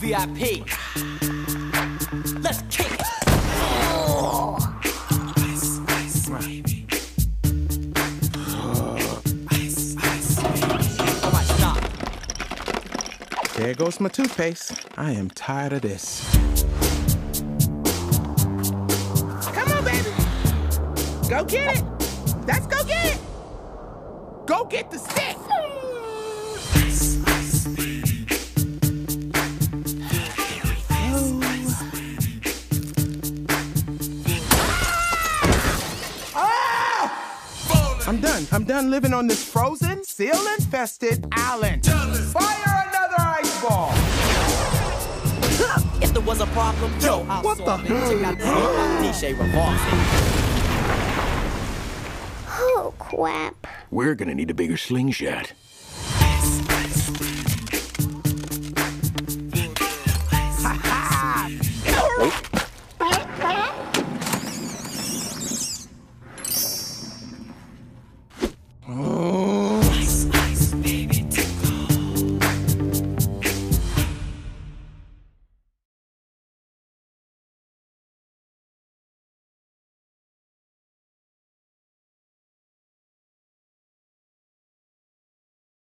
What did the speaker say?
VIP. Let's kick it. Ice, ice, baby. All right, stop. There goes my toothpaste. I am tired of this. Come on, baby. Go get it. Let's go get it. Go get the stick. I'm done. I'm done living on this frozen, seal infested island. Fire another ice ball. If there was a problem, yo, I'll what the? Check Oh, crap. We're gonna need a bigger slingshot. Ha ha!